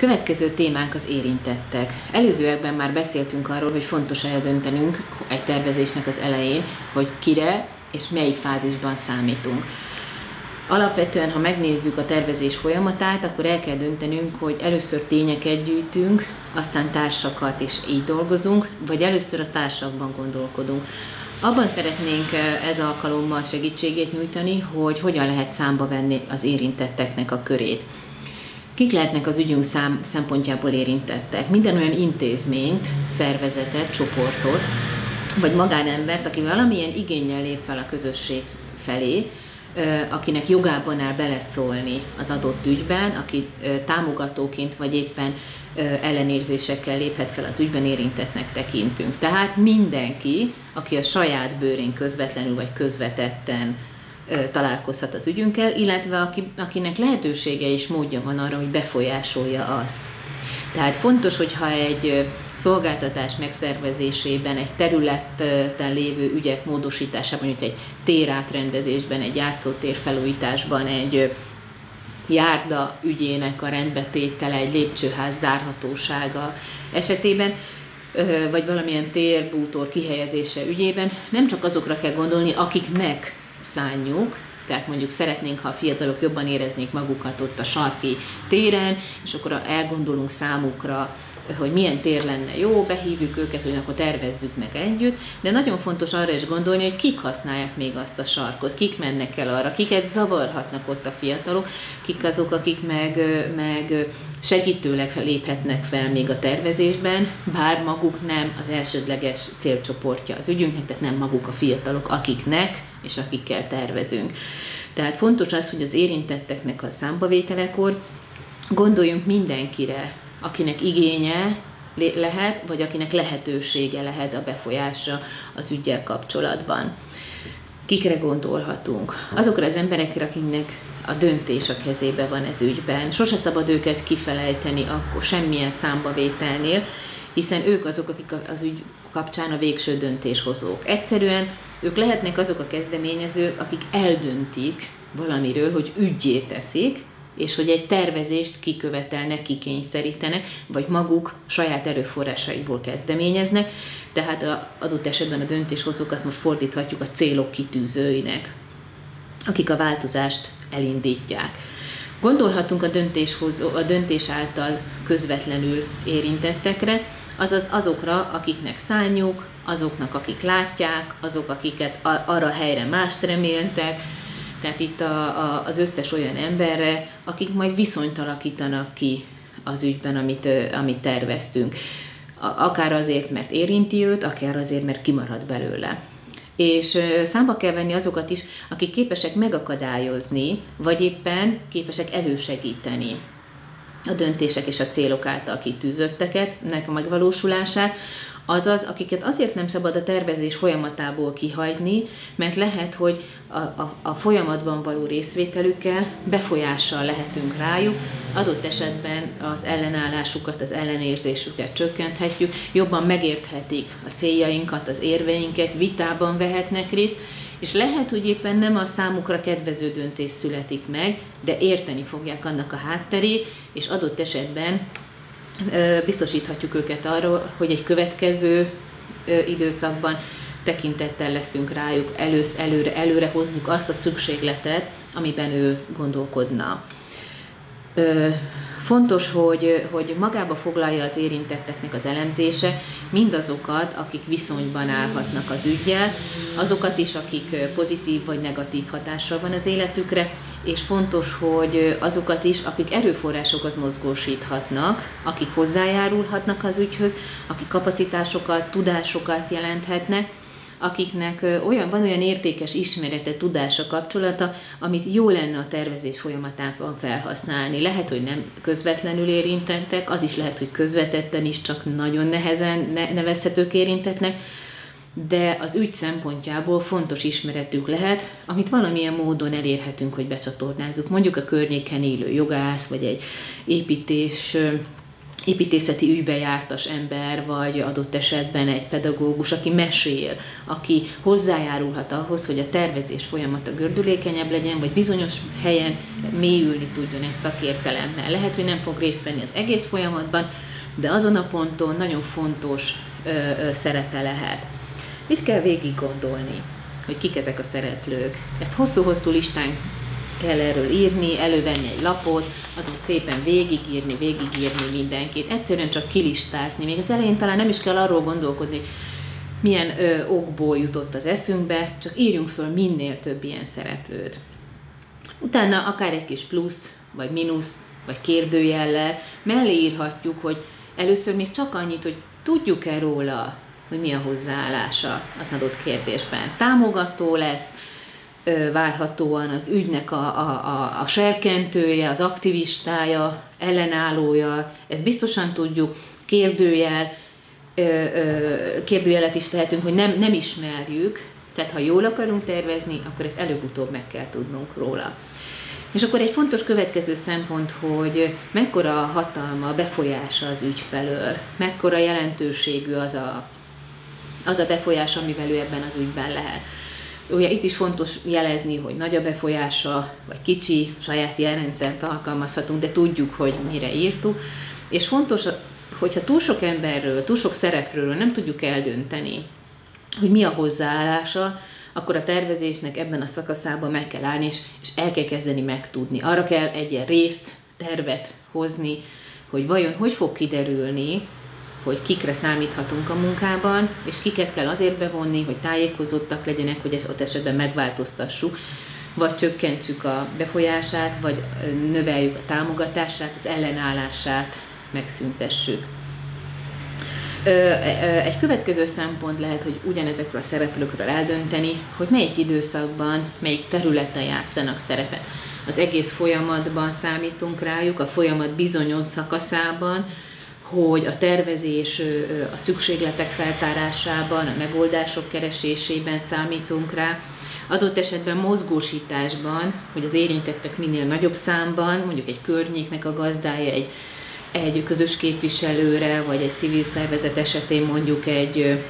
Következő témánk az érintettek. Előzőekben már beszéltünk arról, hogy fontos eldöntenünk egy tervezésnek az elején, hogy kire és melyik fázisban számítunk. Alapvetően, ha megnézzük a tervezés folyamatát, akkor el kell döntenünk, hogy először tényeket gyűjtünk, aztán társakat, és így dolgozunk, vagy először a társakban gondolkodunk. Abban szeretnénk eh, ez alkalommal segítségét nyújtani, hogy hogyan lehet számba venni az érintetteknek a körét. Kik lehetnek az ügyünk szám, szempontjából érintettek? Minden olyan intézményt, szervezetet, csoportot, vagy magánembert, aki valamilyen igényel lép fel a közösség felé, akinek jogában áll beleszólni az adott ügyben, aki támogatóként vagy éppen ellenérzésekkel léphet fel az ügyben érintetnek tekintünk. Tehát mindenki, aki a saját bőrén közvetlenül vagy közvetetten találkozhat az ügyünkkel, illetve aki, akinek lehetősége és módja van arra, hogy befolyásolja azt. Tehát fontos, hogyha egy szolgáltatás megszervezésében, egy területen lévő ügyek módosításában, mint egy térátrendezésben, egy játszótér felújításban, egy járda ügyének a rendbetétele, egy lépcsőház zárhatósága esetében, vagy valamilyen térbútor kihelyezése ügyében nem csak azokra kell gondolni, akiknek szánjuk, tehát mondjuk szeretnénk, ha a fiatalok jobban éreznék magukat ott a sarki téren, és akkor elgondolunk számukra hogy milyen tér lenne jó, behívjuk őket, hogy akkor tervezzük meg együtt, de nagyon fontos arra is gondolni, hogy kik használják még azt a sarkot, kik mennek el arra, kiket zavarhatnak ott a fiatalok, kik azok, akik meg, meg segítőleg léphetnek fel még a tervezésben, bár maguk nem az elsődleges célcsoportja az ügyünknek, tehát nem maguk a fiatalok, akiknek és akikkel tervezünk. Tehát fontos az, hogy az érintetteknek a számbavételekor gondoljunk mindenkire, akinek igénye lehet, vagy akinek lehetősége lehet a befolyásra az ügyel kapcsolatban. Kikre gondolhatunk? Azokra az emberekre, akiknek a döntés a kezébe van ez ügyben. Sose szabad őket kifelejteni akkor semmilyen számbavételnél, hiszen ők azok, akik az ügy kapcsán a végső döntéshozók. Egyszerűen ők lehetnek azok a kezdeményezők, akik eldöntik valamiről, hogy ügyé teszik, és hogy egy tervezést kikövetelnek, kikényszerítenek, vagy maguk saját erőforrásaiból kezdeményeznek, tehát a adott esetben a döntéshozók azt most fordíthatjuk a célok kitűzőinek, akik a változást elindítják. Gondolhatunk a, döntéshozó, a döntés által közvetlenül érintettekre, azaz azokra, akiknek szánjuk, azoknak, akik látják, azok, akiket arra helyre mást reméltek, tehát itt a, a, az összes olyan emberre, akik majd viszonyt alakítanak ki az ügyben, amit, amit terveztünk. Akár azért, mert érinti őt, akár azért, mert kimarad belőle. És számba kell venni azokat is, akik képesek megakadályozni, vagy éppen képesek elősegíteni a döntések és a célok által kitűzötteket, nek a megvalósulását, Azaz, akiket azért nem szabad a tervezés folyamatából kihagyni, mert lehet, hogy a, a, a folyamatban való részvételükkel befolyással lehetünk rájuk, adott esetben az ellenállásukat, az ellenérzésüket csökkenthetjük, jobban megérthetik a céljainkat, az érveinket, vitában vehetnek részt, és lehet, hogy éppen nem a számukra kedvező döntés születik meg, de érteni fogják annak a hátterét, és adott esetben biztosíthatjuk őket arról, hogy egy következő időszakban tekintettel leszünk rájuk, elősz, előre, előre hozzuk azt a szükségletet, amiben ő gondolkodna. Fontos, hogy, hogy magába foglalja az érintetteknek az elemzése mindazokat, akik viszonyban állhatnak az ügyjel, azokat is, akik pozitív vagy negatív hatással van az életükre, és fontos, hogy azokat is, akik erőforrásokat mozgósíthatnak, akik hozzájárulhatnak az ügyhöz, akik kapacitásokat, tudásokat jelenthetnek, akiknek olyan, van olyan értékes ismerete, tudása, kapcsolata, amit jó lenne a tervezés folyamatában felhasználni. Lehet, hogy nem közvetlenül érintettek, az is lehet, hogy közvetetten is csak nagyon nehezen nevezhetők érintetnek, de az ügy szempontjából fontos ismeretük lehet, amit valamilyen módon elérhetünk, hogy becsatornázzuk. Mondjuk a környéken élő jogász, vagy egy építés építészeti ügybe jártas ember, vagy adott esetben egy pedagógus, aki mesél, aki hozzájárulhat ahhoz, hogy a tervezés folyamata gördülékenyebb legyen, vagy bizonyos helyen mélyülni tudjon egy szakértelemmel. Lehet, hogy nem fog részt venni az egész folyamatban, de azon a ponton nagyon fontos ö, ö, szerepe lehet. Mit kell végig gondolni, hogy kik ezek a szereplők? Ezt hosszú-hosszú listán kell erről írni, elővenni egy lapot, azon szépen végigírni, végigírni mindenkit, egyszerűen csak kilistázni. Még az elején talán nem is kell arról gondolkodni, hogy milyen ö, okból jutott az eszünkbe, csak írjunk föl minél több ilyen szereplőt. Utána akár egy kis plusz, vagy mínusz, vagy kérdőjellel mellé írhatjuk, hogy először még csak annyit, hogy tudjuk-e róla, hogy mi a hozzáállása az adott kérdésben. Támogató lesz, várhatóan az ügynek a, a, a, a serkentője, az aktivistája, ellenállója, ezt biztosan tudjuk, kérdőjel, kérdőjelet is tehetünk, hogy nem, nem ismerjük, tehát ha jól akarunk tervezni, akkor ezt előbb-utóbb meg kell tudnunk róla. És akkor egy fontos következő szempont, hogy mekkora a hatalma, befolyása az ügy felől, mekkora jelentőségű az a, az a befolyás, amivel ő ebben az ügyben lehet. Ugye itt is fontos jelezni, hogy nagy a befolyása, vagy kicsi, saját jelrendszert alkalmazhatunk, de tudjuk, hogy mire írtuk. És fontos, hogyha túl sok emberről, túl sok szereplőről nem tudjuk eldönteni, hogy mi a hozzáállása, akkor a tervezésnek ebben a szakaszában meg kell állni, és, és el kell kezdeni megtudni. Arra kell egy ilyen részt, tervet hozni, hogy vajon hogy fog kiderülni, hogy kikre számíthatunk a munkában, és kiket kell azért bevonni, hogy tájékozottak legyenek, hogy ott esetben megváltoztassuk, vagy csökkentsük a befolyását, vagy növeljük a támogatását, az ellenállását megszüntessük. Egy következő szempont lehet, hogy ugyanezekről a szereplőkről eldönteni, hogy melyik időszakban, melyik területen játszanak szerepet. Az egész folyamatban számítunk rájuk, a folyamat bizonyos szakaszában, hogy a tervezés, a szükségletek feltárásában, a megoldások keresésében számítunk rá, adott esetben mozgósításban, hogy az érintettek minél nagyobb számban, mondjuk egy környéknek a gazdája, egy, egy közös képviselőre, vagy egy civil szervezet esetén mondjuk egy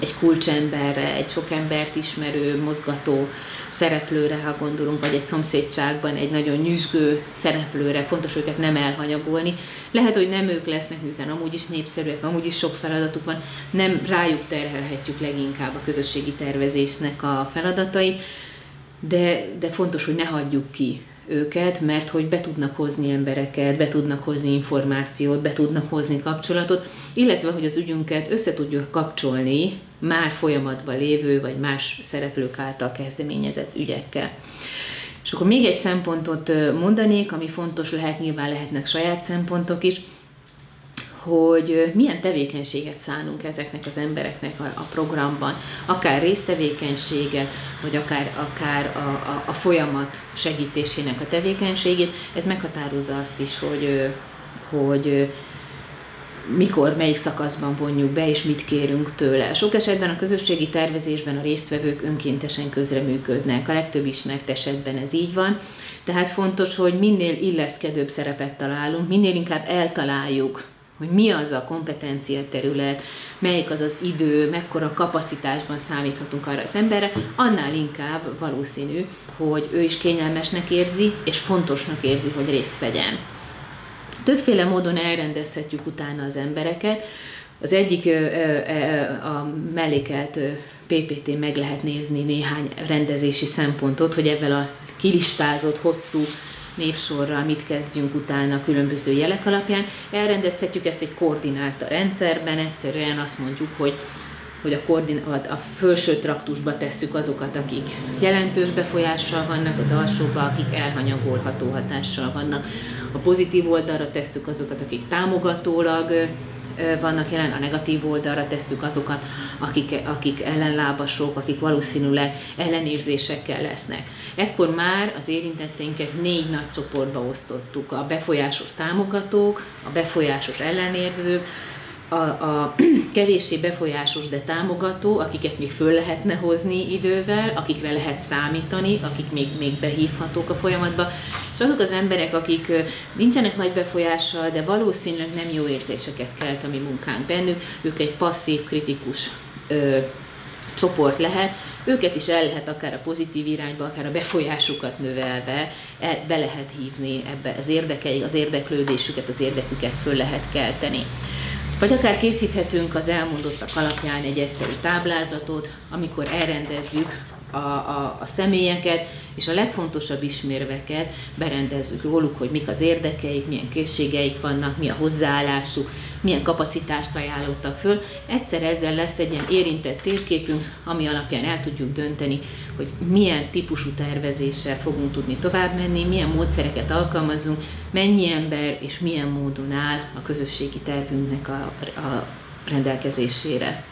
egy kulcsemberre, egy sok embert ismerő, mozgató szereplőre, ha gondolunk, vagy egy szomszédságban egy nagyon nyüzsgő szereplőre, fontos őket nem elhanyagolni. Lehet, hogy nem ők lesznek, miután amúgy is népszerűek, amúgy is sok feladatuk van, nem rájuk terhelhetjük leginkább a közösségi tervezésnek a feladatait, de, de fontos, hogy ne hagyjuk ki őket, mert hogy be tudnak hozni embereket, be tudnak hozni információt, be tudnak hozni kapcsolatot, illetve hogy az ügyünket össze tudjuk kapcsolni már folyamatban lévő, vagy más szereplők által kezdeményezett ügyekkel. És akkor még egy szempontot mondanék, ami fontos lehet, nyilván lehetnek saját szempontok is, hogy milyen tevékenységet szánunk ezeknek az embereknek a, a programban, akár résztevékenységet, vagy akár, akár a, a, a folyamat segítésének a tevékenységét, ez meghatározza azt is, hogy, hogy mikor, melyik szakaszban vonjuk be, és mit kérünk tőle. Sok esetben a közösségi tervezésben a résztvevők önkéntesen közreműködnek, a legtöbb ismert esetben ez így van, tehát fontos, hogy minél illeszkedőbb szerepet találunk, minél inkább eltaláljuk hogy mi az a kompetencia terület, melyik az az idő, mekkora kapacitásban számíthatunk arra az emberre, annál inkább valószínű, hogy ő is kényelmesnek érzi, és fontosnak érzi, hogy részt vegyen. Többféle módon elrendezhetjük utána az embereket. Az egyik a mellékelt PPT meg lehet nézni néhány rendezési szempontot, hogy ebben a kilistázott, hosszú névsorral mit kezdjünk utána különböző jelek alapján. Elrendezhetjük ezt egy koordináta rendszerben, egyszerűen azt mondjuk, hogy hogy a, koordinát, a felső traktusba tesszük azokat, akik jelentős befolyással vannak, az alsóba, akik elhanyagolható hatással vannak. A pozitív oldalra tesszük azokat, akik támogatólag vannak jelen, a negatív oldalra tesszük azokat, akik, akik ellenlábasok, akik valószínűleg ellenérzésekkel lesznek. Ekkor már az érintetteinket négy nagy csoportba osztottuk. A befolyásos támogatók, a befolyásos ellenérzők, a, a kevéssé befolyásos, de támogató, akiket még föl lehetne hozni idővel, akikre lehet számítani, akik még, még behívhatók a folyamatba, és azok az emberek, akik nincsenek nagy befolyással, de valószínűleg nem jó érzéseket kelt a mi munkánk bennük, ők egy passzív, kritikus ö, csoport lehet, őket is el lehet akár a pozitív irányba, akár a befolyásukat növelve el, be lehet hívni ebbe az érdekei, az érdeklődésüket, az érdeküket föl lehet kelteni. Vagy akár készíthetünk az elmondottak alapján egy egyszerű táblázatot, amikor elrendezzük a, a, a személyeket, és a legfontosabb ismérveket berendezzük róluk, hogy mik az érdekeik, milyen készségeik vannak, mi a hozzáállásuk, milyen kapacitást ajánlottak föl. Egyszer ezzel lesz egy ilyen érintett térképünk, ami alapján el tudjuk dönteni, hogy milyen típusú tervezéssel fogunk tudni tovább menni, milyen módszereket alkalmazunk, mennyi ember és milyen módon áll a közösségi tervünknek a, a rendelkezésére.